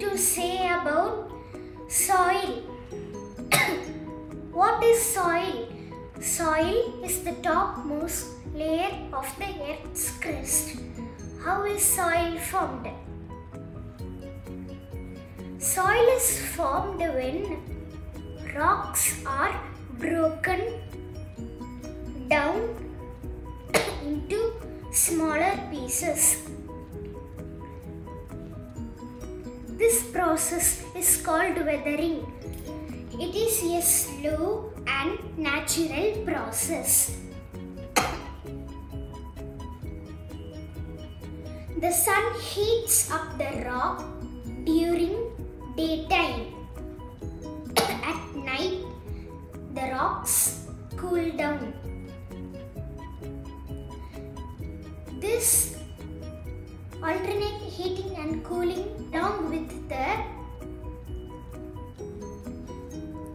to say about soil. what is soil? Soil is the topmost layer of the earth's crust. How is soil formed? Soil is formed when rocks are broken down into smaller pieces. Process is called weathering. It is a slow and natural process. The sun heats up the rock during daytime. At night, the rocks cool down. This alternate heating and cooling along with the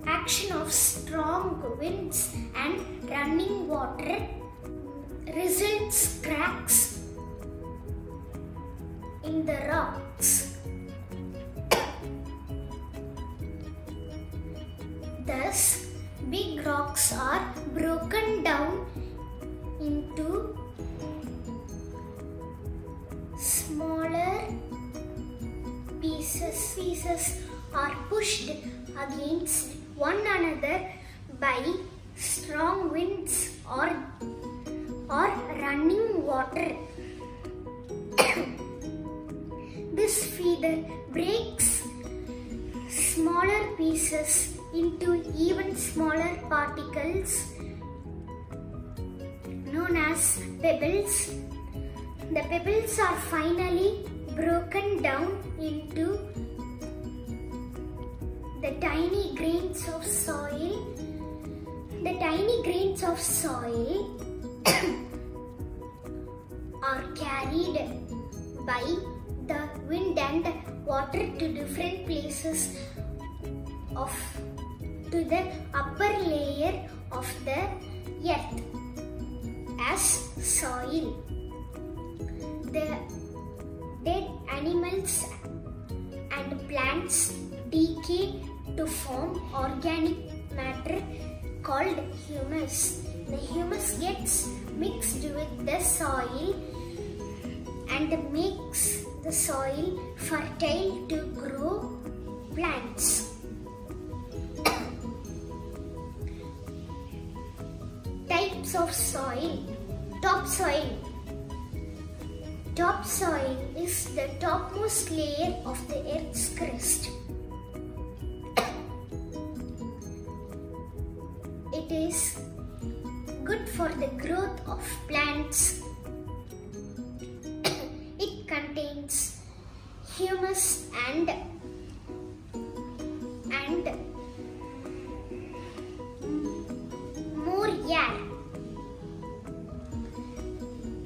action of strong winds and running water results cracks in the rocks. Thus, big rocks are pieces. Are pushed against one another by strong winds or, or running water. this feeder breaks smaller pieces into even smaller particles known as pebbles. The pebbles are finally broken down into the tiny grains of soil. The tiny grains of soil are carried by the wind and water to different places of to the upper layer of the earth as soil. The dead animals and plants decay to form organic matter called humus. The humus gets mixed with the soil and makes the soil fertile to grow plants. Types of soil. Topsoil. Topsoil is the topmost layer of the earth's crust. It is good for the growth of plants. it contains humus and and more air.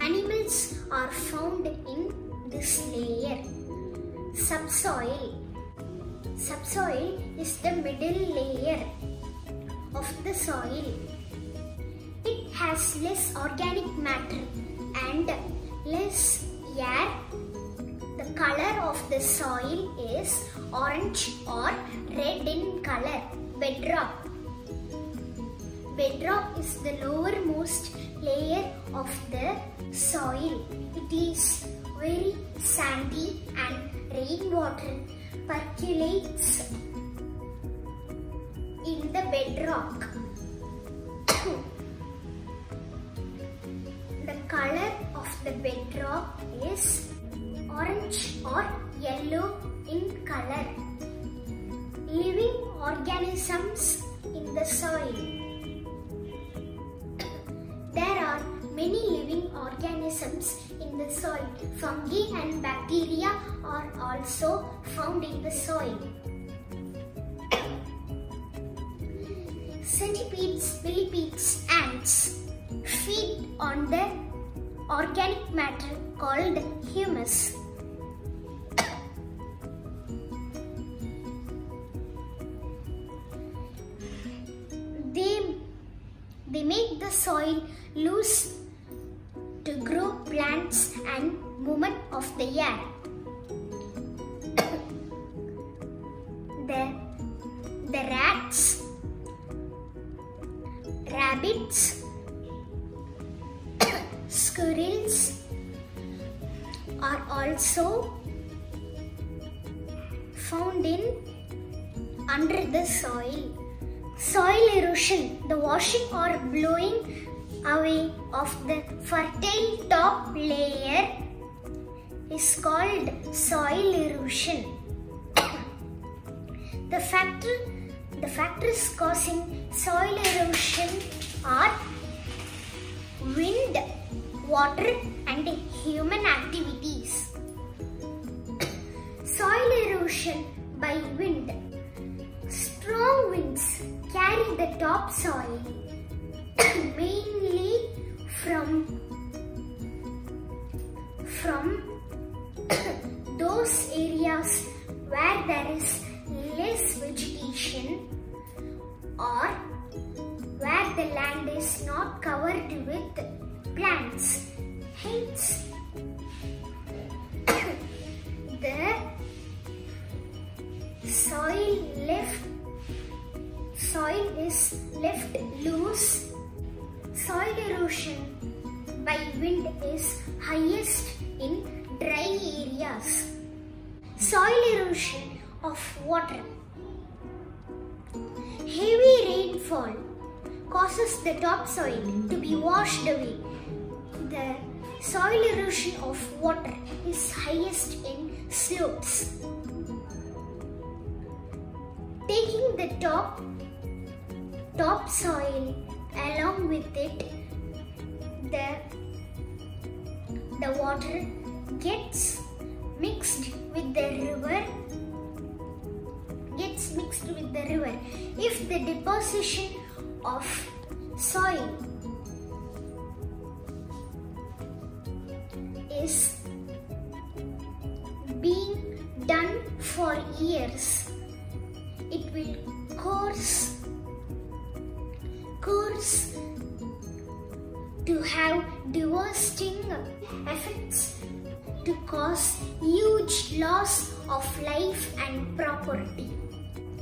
Animals are found in this layer. Subsoil. Subsoil is the middle layer of the soil. It has less organic matter and less air. The color of the soil is orange or red in color. Bedrock. Bedrock is the lowermost layer of the soil. It is very sandy and rainwater percolates bedrock. the color of the bedrock is orange or yellow in color. Living organisms in the soil. There are many living organisms in the soil. Fungi and bacteria are also found in the soil. Centipedes, millipedes, ants feed on the organic matter called humus. They, they make the soil loose to grow plants and movement of the air. Rabbits squirrels are also found in under the soil. Soil erosion the washing or blowing away of the fertile top layer is called soil erosion. The factor the factors causing soil erosion are wind water and human activities. Soil erosion by wind. Strong winds carry the topsoil mainly from from those areas where there is less vegetation or the land is not covered with plants. Hence, the soil left soil is left loose. Soil erosion by wind is highest in dry areas. Soil erosion of water. Heavy rainfall causes the topsoil to be washed away. The soil erosion of water is highest in slopes. Taking the top topsoil along with it, the the water gets mixed with the river gets mixed with the river if the deposition of soil is being done for years it will course course to have devastating effects to cause huge loss of life and property.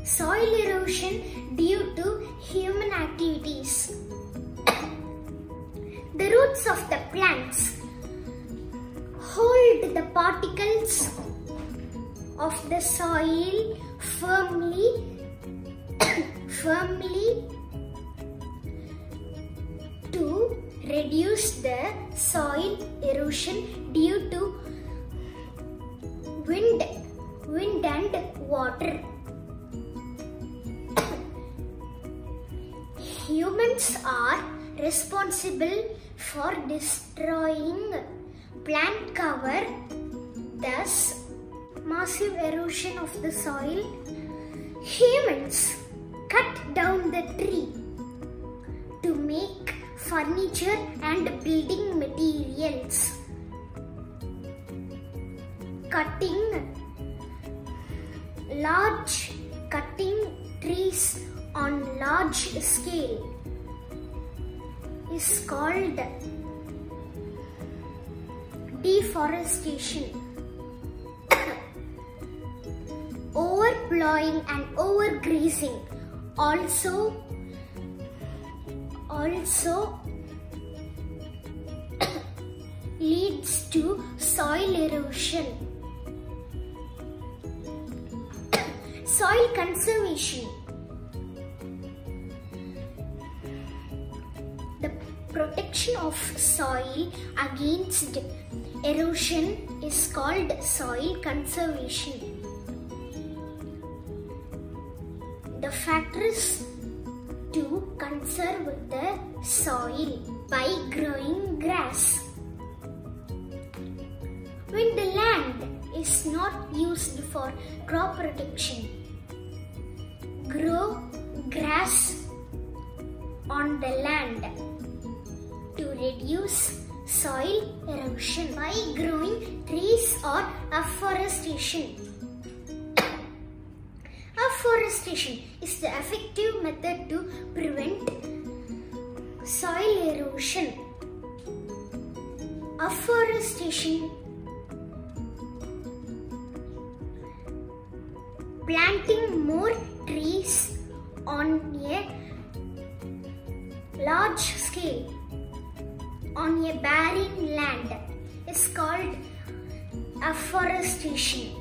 Soil erosion due to human activities. the roots of the plants hold the particles of the soil firmly firmly to reduce the soil erosion due to wind wind and water are responsible for destroying plant cover thus massive erosion of the soil humans cut down the tree to make furniture and building materials. Cutting large cutting trees on large scale is called deforestation. Overplowing and overgrazing also also leads to soil erosion. soil conservation. Protection of soil against erosion is called soil conservation. The factors to conserve the soil by growing grass. When the land is not used for crop protection, afforestation. Afforestation is the effective method to prevent soil erosion. Afforestation planting more trees on a large scale on a barren land is called afforestation.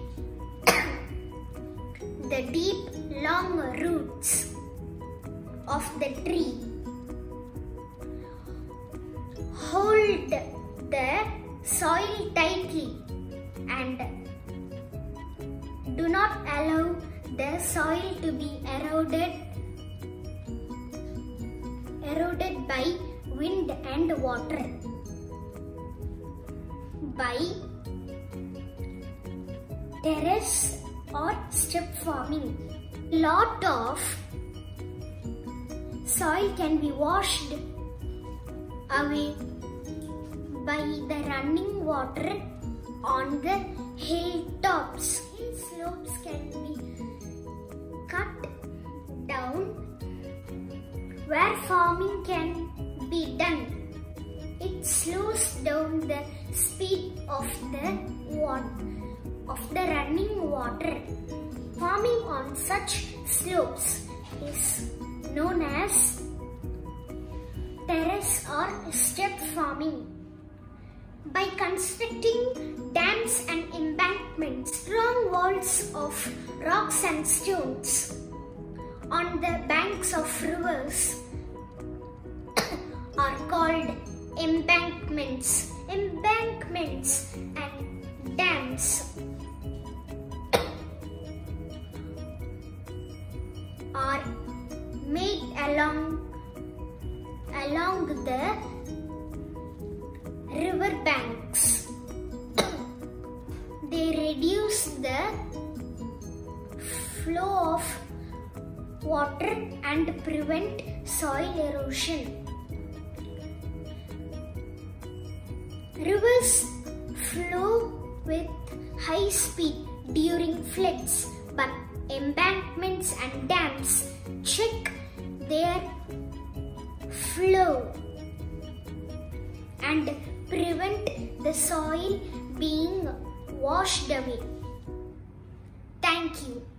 the deep, long roots of the tree hold the soil tightly and do not allow the soil to be eroded eroded by wind and water by terrace or strip farming lot of soil can be washed away by the running water on the hilltops. Hill slopes can be cut down where farming can be done. It slows down the speed of the water, of the running water. Farming on such slopes is known as terrace or step farming. By constructing dams and embankments, strong walls of rocks and stones on the banks of rivers are called embankments. Embankments and dams are made along along the river banks. they reduce the flow of water and prevent soil erosion. Rivers flow with high speed during floods, but embankments and dams check their flow and prevent the soil being washed away. Thank you.